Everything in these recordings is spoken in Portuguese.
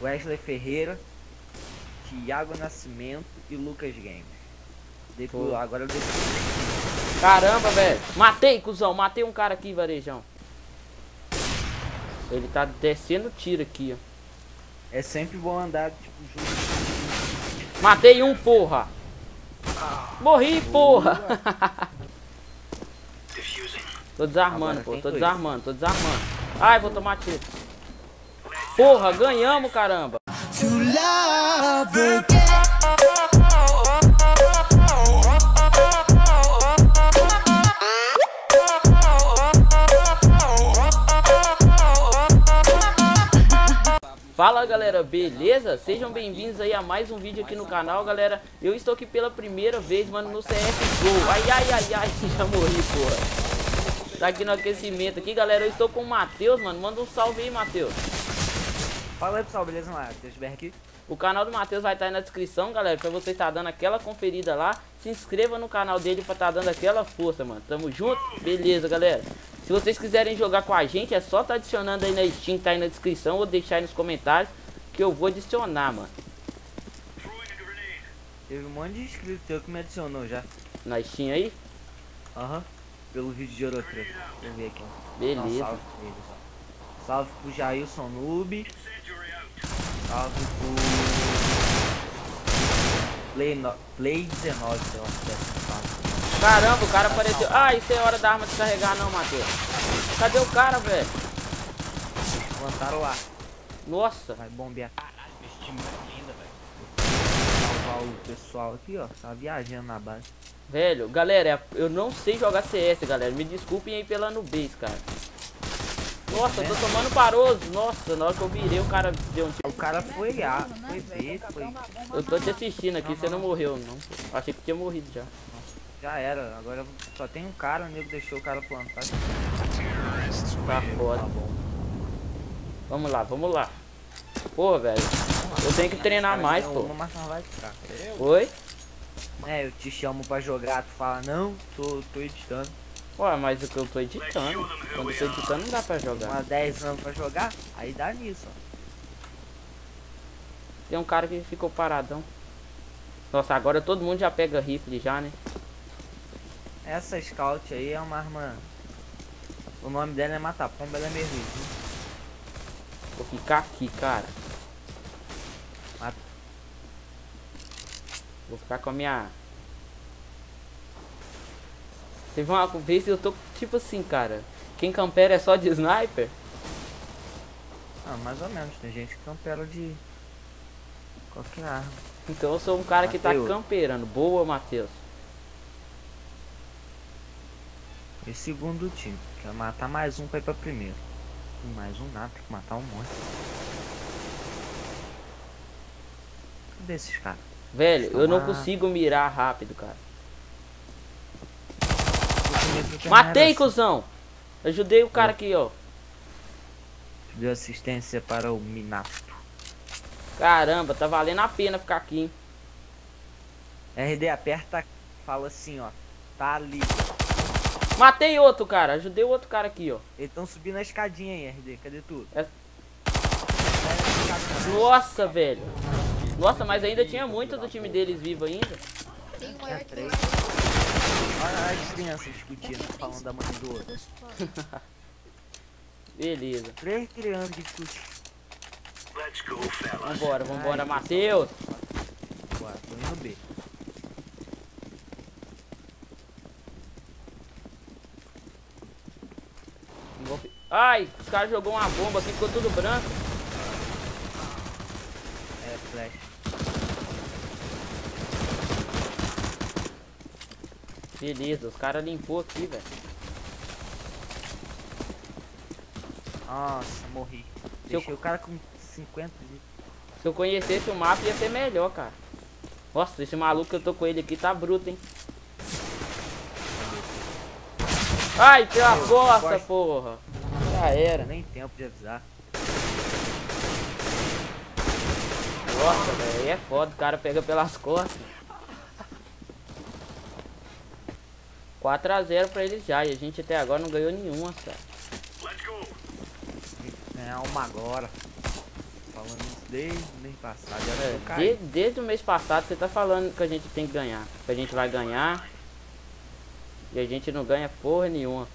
Wesley Ferreira, Thiago Nascimento e Lucas Games. Depois, agora eu deixo. Caramba, velho. Matei, cuzão. Matei um cara aqui, varejão. Ele tá descendo tiro aqui, ó. É sempre bom andar, tipo, junto. Matei um, porra. Morri, porra. tô desarmando, Agora pô. Tô dois. desarmando, tô desarmando. Ai, vou tomar tiro. Porra, ganhamos, caramba. Fala galera, beleza? Sejam bem-vindos aí a mais um vídeo aqui no canal, galera. Eu estou aqui pela primeira vez, mano, no CSGO. Ai, ai, ai, ai, já morri, porra. Tá aqui no aquecimento aqui, galera. Eu estou com o Matheus, mano. Manda um salve aí, Matheus. Fala aí pessoal, beleza te aqui. O canal do Matheus vai estar aí na descrição, galera, pra você estar dando aquela conferida lá. Se inscreva no canal dele pra estar dando aquela força, mano. Tamo junto? Beleza, galera. Se vocês quiserem jogar com a gente, é só tá adicionando aí na Steam, tá aí na descrição, ou deixar aí nos comentários, que eu vou adicionar, mano. Teve um monte de inscrito teu que me adicionou já. Na Steam aí? Aham. Pelo vídeo de. Deixa eu ver aqui. Beleza. Um salve pro Jailson Noob. Salve pro. Play, no... Play 19, sei lá se é assim. Caramba, o cara apareceu. Ah, isso é hora da arma descarregar não, Matheus. Cadê o cara, velho? Plantaram lá. Nossa. Vai bombear. Salvar o pessoal aqui, ó. Tá viajando na base. Velho, galera, eu não sei jogar CS, galera. Me desculpem aí pela nubez, cara. Nossa, eu tô tomando paroso. Nossa, na hora que eu virei, o cara deu um tiro. O cara foi A, foi B, foi. Eu tô te assistindo aqui, você não morreu, não. Achei que tinha morrido já. Já era. Agora só tem um cara, o nego deixou o cara plantar. Tá foda. Vamos lá, vamos lá. Pô, velho. Eu tenho que treinar Cara, mais, tem pô. uma, vai ficar. Oi? É, eu te chamo pra jogar, tu fala, não, tô, tô editando. Ué, mas o que eu tô editando. Quando eu tô editando não dá pra jogar. Uma 10 anos pra jogar, aí dá nisso, ó. Tem um cara que ficou paradão. Nossa, agora todo mundo já pega rifle já, né? Essa scout aí é uma arma. O nome dela é Matapomba, ela é meio ruim. Vou ficar aqui, cara. Mata. Vou ficar com a minha. Teve uma vez que eu tô tipo assim, cara. Quem campera é só de sniper? Ah, mais ou menos, tem gente que campera de qualquer arma. Então eu sou um cara que tá Mateus. camperando. Boa, Matheus. E segundo time, quer matar mais um pra ir pra primeiro. E mais um nada, tem que matar um monte. Cadê esses caras? Velho, eu não Ah. consigo mirar rápido, cara. Tem Matei, mais- cuzão! Ajudei o cara aqui, ó. Deu assistência para o Minato. Caramba, tá valendo a pena ficar aqui, hein? RD aperta, fala assim, ó. Tá ali. Matei outro, cara. Ajudei o outro cara aqui, ó. Eles estão subindo a escadinha aí, RD. Cadê tu? É. Nossa, velho. Nossa, mas ainda tinha muito do time deles vivo ainda. Tinha três. Olha as crianças discutindo, falando da mãe do outro. Beleza. Três crianças discutindo. Vambora, vambora, Matheus. Bora, tô indo B. Ai, os caras jogou uma bomba aqui, ficou tudo branco. É, flash. Beleza, os caras limpou aqui, velho. Nossa, morri. Se eu- Deixei o cara com 50 de... Se eu conhecesse o mapa ia ser melhor, cara. Nossa, esse maluco que eu tô com ele aqui tá bruto, hein. Ai, pela Eu costa, porra. Já era. Nem tempo de avisar. Nossa, velho, aí é foda, o cara pega pelas costas. 4x0 pra eles já, e a gente até agora não ganhou nenhuma, cara. Tem que ganhar uma agora. Falando isso. desde o mês passado. Já É, tô caindo. de- desde o mês passado você tá falando que a gente tem que ganhar. Que a gente vai ganhar. E a gente não ganha porra nenhuma.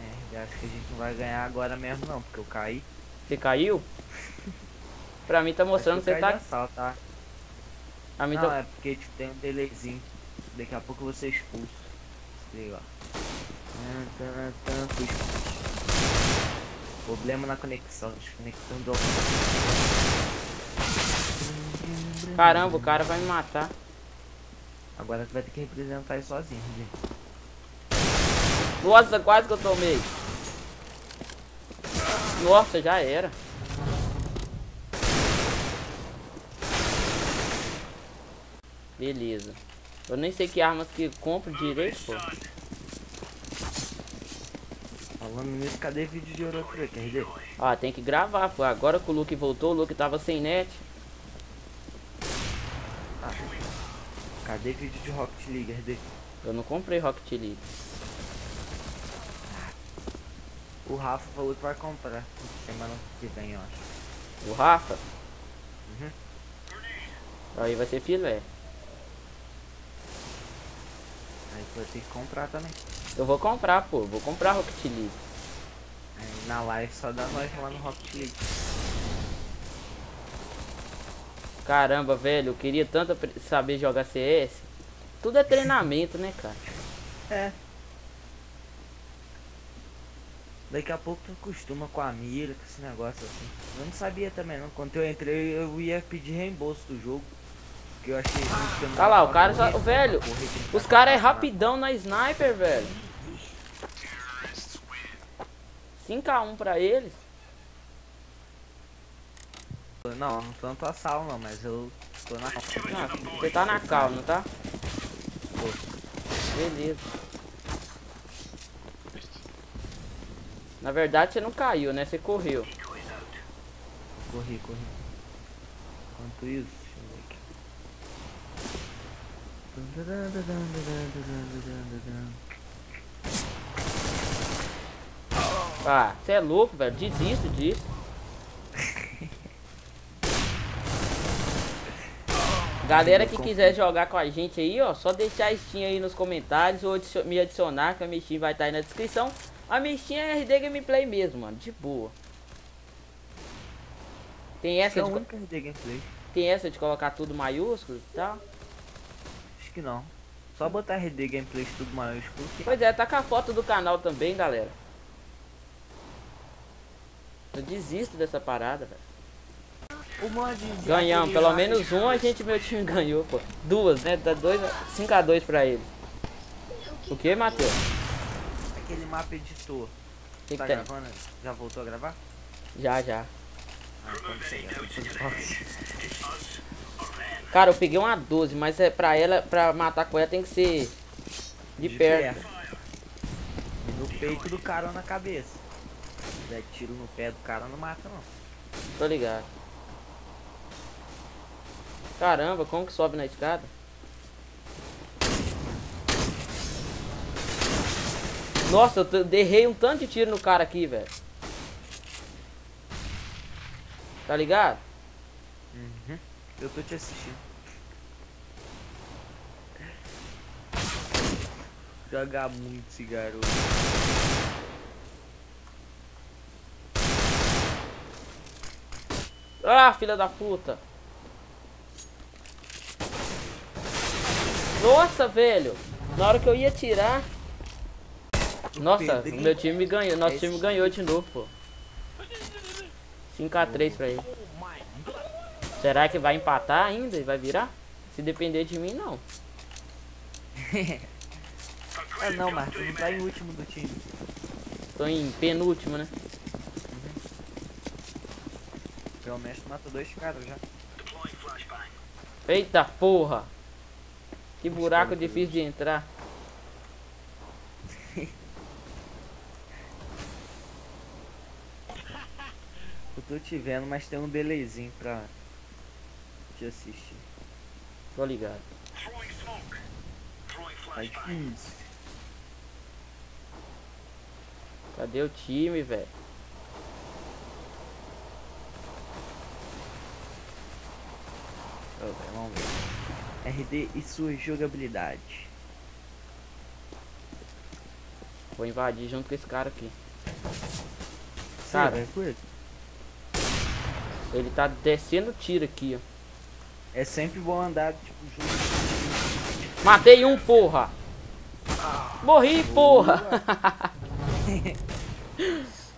É, eu acho que a gente não vai ganhar agora mesmo não, porque eu caí. Você caiu? Pra mim tá mostrando que você tá. assalto, tá? A mim Não, tá... é porque tipo, tem um delayzinho. Daqui a pouco ser expulso. Se liga. Problema na conexão, desconectando do Caramba, o cara vai me matar. Agora tu vai ter que representar isso sozinho, gente. Nossa, quase que eu tomei. Nossa, já era. Beleza. Eu nem sei que armas que compro direito, pô. Falando nisso, cadê vídeo de Eurotruck, RD? Ó, tem que gravar, pô. Agora que o Luke voltou, o Luke tava sem net. Cadê vídeo de Rocket League, RD? Eu não comprei Rocket League. O Rafa falou que vai comprar semana que vem, eu acho. O Rafa? Uhum. Aí vai ser filé. Aí tu vai ter que comprar também. Eu vou comprar, pô. Vou comprar Rocket League. Aí na live só dá nós lá no Rocket League. Caramba, velho, eu queria tanto saber jogar CS. Tudo é treinamento, né, cara? É. Daqui a pouco tu acostuma com a mira, com esse negócio assim. Eu não sabia também não. Quando eu entrei eu ia pedir reembolso do jogo. Eu achei que eu não Tá lá, o cara só- velho, Os caras é pra- rapidão na sniper, velho. 5x1 pra eles. Não, não tanto a sal não, mas eu tô na Não, você tá na cal, não tá? Beleza. Na verdade você não caiu, né? Você correu. Corri, corri. Enquanto isso, deixa eu ver aqui. Ah, você é louco, velho. Desisto disso. Galera que quiser jogar com a gente aí, ó, só deixar a Steam aí nos comentários ou me adicionar, que a minha Steam vai estar aí na descrição. A minha Steam é RD Gameplay mesmo, mano, de boa. Tem Essa é de, tem essa de colocar tudo maiúsculo e tal. Que não. Só botar RD gameplay tudo maiúsculo que Pois é, tá com a foto do canal também, galera. Eu desisto dessa parada, velho. o mod Ganhamos, pelo menos um a gente, meu time ganhou, pô. Duas, né? Dá 5x2 pra ele. O que, Matheus? Aquele mapa editor. Que Tá que tem? gravando? Já voltou a gravar? Já, já. Ah, então chega. Depois volta. Cara, eu peguei uma 12, mas é pra ela, pra matar com ela tem que ser de, perto. E no peito do cara ou na cabeça. Se der tiro no pé do cara, não mata não. Tô ligado. Caramba, como que sobe na escada? Nossa, eu derrei um tanto de tiro no cara aqui, velho. Tá ligado? Uhum. Eu tô te assistindo. Joga muito esse garoto. Ah, filha da puta. Nossa, velho. Na hora que eu ia tirar. Nossa, o meu time ganhou. Nosso time ganhou de novo, pô. 5x3 pra ele. Será que vai empatar ainda e vai virar? Se depender de mim, não. Ah não, Marcos, não tá em último do time. Tô em penúltimo, né? Pelo menos matou dois caras já. Eita porra. Que buraco difícil de entrar. Eu tô te vendo, mas tem um delayzinho pra te assistir. Tô ligado. Tá isso. Cadê o time, velho? Vamos ver. RD e sua jogabilidade. Vou invadir junto com esse cara aqui. Cara, Sim, ele tá descendo tiro aqui, ó. É sempre bom andar, tipo, junto. Matei um, porra! Morri, porra!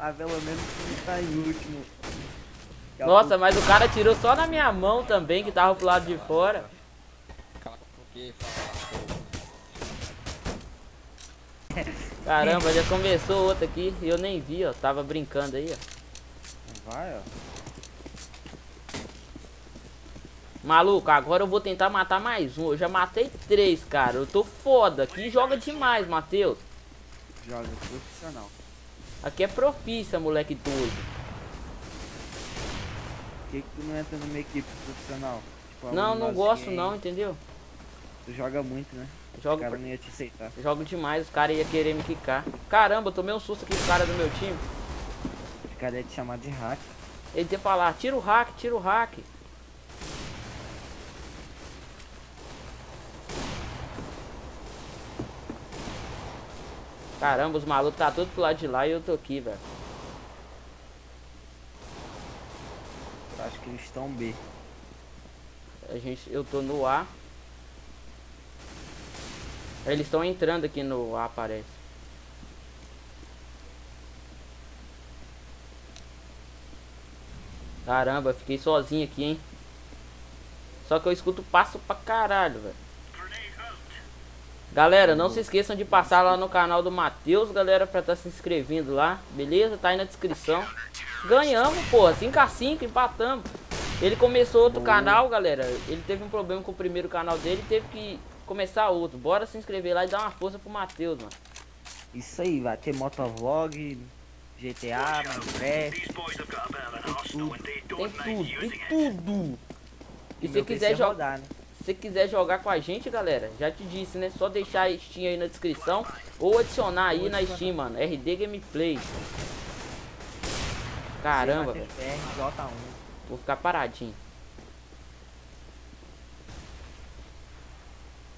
ah, pelo menos não tá em último. Nossa, mas o cara tirou só na minha mão também, que tava pro lado de fora. Caramba, já começou outro aqui e eu nem vi, ó. Tava brincando aí, ó. Vai, ó. Maluco, agora eu vou tentar matar mais um. Eu já matei três, cara. Eu tô foda. Aqui joga demais, Matheus. Joga profissional. Aqui é profissa, moleque doido. Por que, que tu não entra numa equipe profissional? Tipo, Não, algum não nosso gosto não, entendeu? Tu joga muito, né? O Jogo, cara não ia te aceitar. jogo demais, os caras iam querer me quicar. Caramba, eu tomei um susto aqui do cara do meu time. O cara ia te chamar de hack. Ele ia falar, tira o hack, tira o hack. Caramba, os malucos tá tudo pro lado de lá e eu tô aqui, velho. Acho que eles estão B. A gente, eu tô no A. Eles estão entrando aqui no A, parece. Caramba, fiquei sozinho aqui, hein? Só que eu escuto passo pra caralho, velho. Galera, não se esqueçam de passar lá no canal do Matheus, galera, pra estar se inscrevendo lá, beleza? Tá aí na descrição. Ganhamos, porra, 5x5, empatamos. Ele começou outro canal, galera. Ele teve um problema com o primeiro canal dele e teve que começar outro. Bora se inscrever lá e dar uma força pro Matheus, mano. Isso aí, vai ter motovlog, GTA, Minecraft, Tem tudo, tem tudo. E se quiser jogar. né? Se você quiser jogar com a gente, galera, já te disse, né? Só deixar a Steam aí na descrição ou adicionar aí na Steam, mano. RD Gameplay. Caramba, velho. J1. Vou ficar paradinho.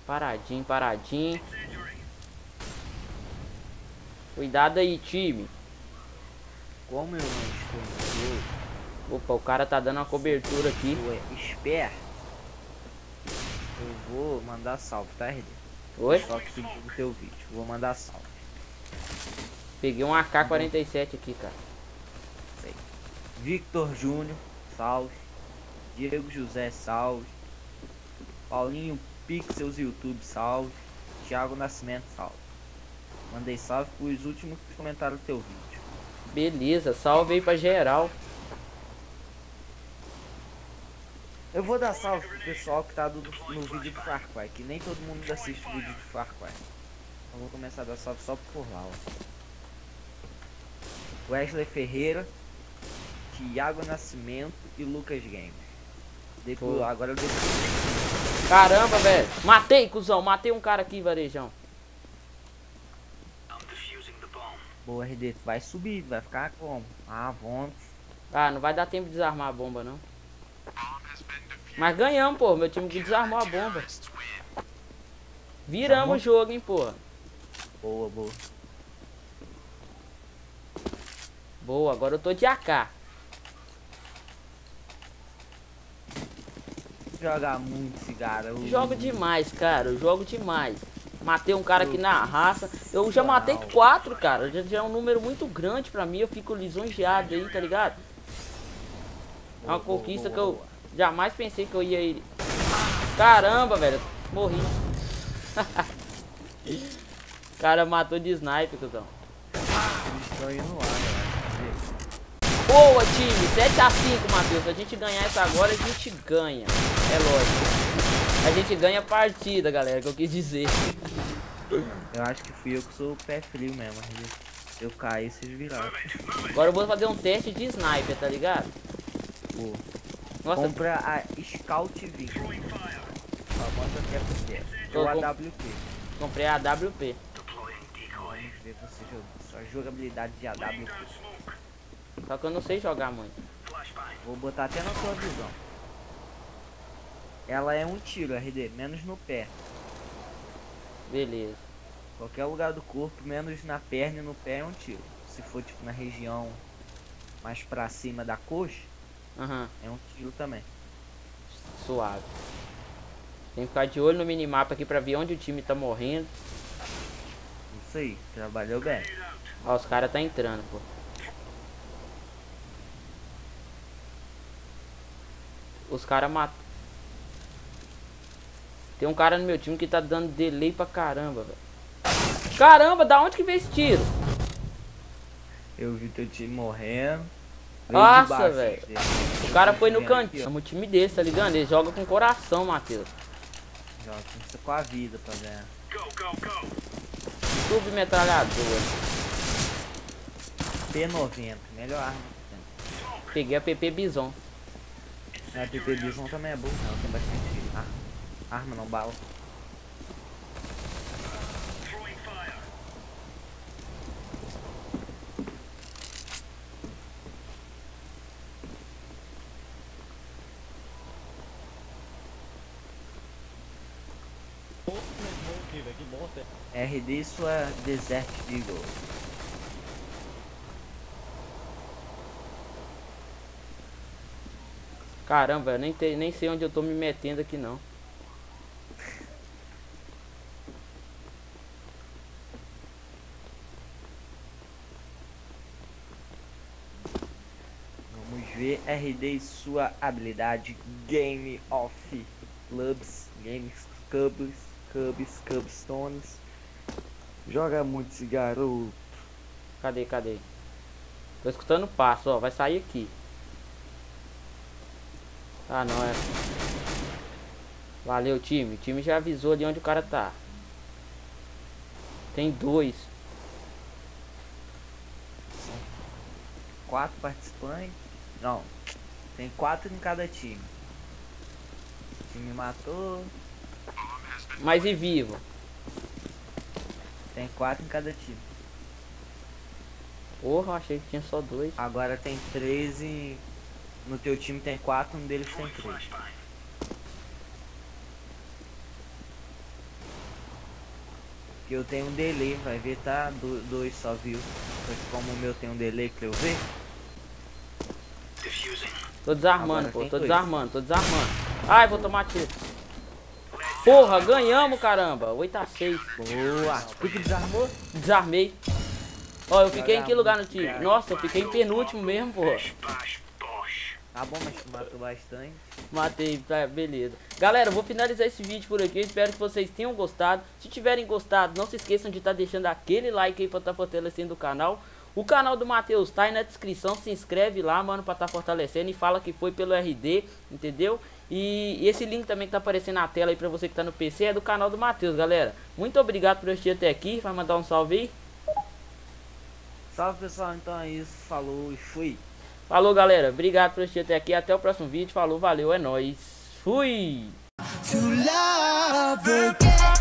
Paradinho, paradinho. Cuidado aí, time. Como eu não estou Opa, o cara tá dando uma cobertura aqui. é esperto. Eu vou mandar salve, tá, RD? Oi? Só que pediu no teu vídeo. Vou mandar salve. Peguei um AK-47 aqui, cara. Victor Júnior, salve. Diego José, salve. Paulinho Pixels YouTube, salve. Thiago Nascimento, salve. Mandei salve pros últimos que comentaram o teu vídeo. Beleza, salve aí pra geral. Eu vou dar salve pro pessoal que tá do- no vídeo do Far Cry, que nem todo mundo assiste o vídeo do Far Cry. Eu vou começar a dar salve só por lá, ó. Wesley Ferreira, Thiago Nascimento e Lucas Games. Depois, Pô. agora eu devo... Caramba, velho. Matei, cuzão. Matei um cara aqui, varejão. Boa, RD, tu vai subir, vai ficar como? Ah, vamos. Ah, não vai dar tempo de desarmar a bomba, não. Mas ganhamos, pô. Meu time que desarmou a bomba. Viramos o jogo, hein, pô. Boa, boa. Boa, agora eu tô de AK. Jogar muito esse cara. Jogo demais, cara. Eu jogo demais. Matei um cara aqui na raça. Eu já matei quatro, cara. Já, já é um número muito grande pra mim. Eu fico lisonjeado aí, tá ligado? É uma conquista que eu. Jamais pensei que eu ia ir. Caramba, velho. Morri. O cara matou de sniper, cuzão. Boa, time. 7x5, Matheus. Se a gente ganhar essa agora, a gente ganha. É lógico. A gente ganha a partida, galera, que eu quis dizer. Eu acho que fui eu que sou o pé frio mesmo, eu cair, vocês viraram. Agora eu vou fazer um teste de sniper, tá ligado? Pô. Nossa, Compra a Scout 20. Famosa que é porque Tô Ou a WP. comprei a AWP. Vamos ver você. Sua jogabilidade de AWP. Só que eu não sei jogar muito. Vou botar até na sua visão. Ela é um tiro, RD, menos no pé. Beleza. Qualquer lugar do corpo, menos na perna e no pé é um tiro. Se for tipo na região mais pra cima da coxa, Aham, é um tiro também. suave. Tem que ficar de olho no minimapa aqui pra ver onde o time tá morrendo. Isso aí, trabalhou bem. Ó, os caras tá entrando, pô. Os caras matam. Tem um cara no meu time que tá dando delay pra caramba, velho. Caramba, da onde que veio esse tiro? Eu vi teu time morrendo. Nossa, velho. O cara foi no cantinho. Chama o time desse, tá ligado? Ele joga com coração, Matheus. Joga com- com a vida pra ganhar. Submetralhadora. P90, melhor arma que tem. Peguei a PP Bison. A PP Bison também é boa, não, tem bastante. Arma. Arma não, bala. RD sua Desert Eagle. Caramba, eu nem, te- nem sei onde eu tô me metendo aqui não. Vamos ver RD e sua habilidade Game of Clubs, Games Cubs, Cubs, Cubstones. Joga muito esse garoto. Cadê, cadê? Tô escutando passo, ó. Vai sair aqui. Ah, não, é. Valeu, time. O time já avisou ali onde o cara tá. Tem dois. Quatro participantes. Não, tem quatro em cada time. O time matou, Mas e vivo? Tem quatro em cada time. Porra, eu achei que tinha só dois. Agora tem três e no teu time tem quatro, um deles tem três. Que eu tenho um delay, vai ver tá? Do- dois só viu. Que como o meu tem um delay pra eu ver, Tô desarmando, Agora pô. Tô dois. desarmando, tô desarmando. Ai, vou tomar tiro. Porra, ganhamos, caramba. 8 a 6. boa! Tu que desarmou? Desarmei. Ó, eu fiquei em que lugar no time? Nossa, eu fiquei em penúltimo mesmo, pô. Tá bom, mas tu matou bastante. Matei, tá, beleza. Galera, eu vou finalizar esse vídeo por aqui. Espero que vocês tenham gostado. Se tiverem gostado, não se esqueçam de estar deixando aquele like aí pra estar fortalecendo o canal. O canal do Matheus tá aí na descrição. Se inscreve lá, mano, pra estar fortalecendo. E fala que foi pelo RD, entendeu? E, e esse link também que tá aparecendo na tela aí pra você que tá no PC é do canal do Matheus, galera. Muito obrigado por assistir até aqui. Vai mandar um salve aí. Salve pessoal, então é isso. Falou e fui. Falou, galera. Obrigado por assistir até aqui. Até o próximo vídeo. Falou, valeu, é nóis. Fui! to love again.